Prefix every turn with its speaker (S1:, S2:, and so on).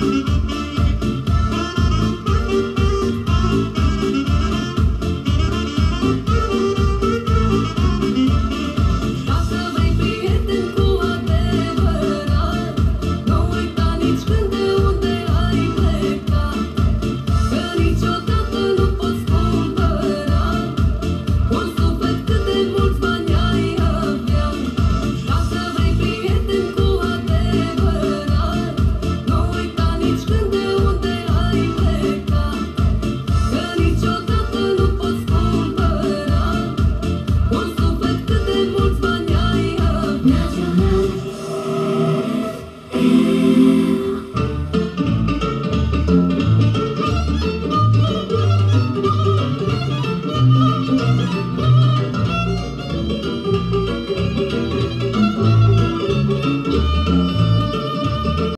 S1: Thank you know.